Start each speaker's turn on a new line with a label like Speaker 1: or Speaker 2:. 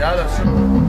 Speaker 1: rapaziada.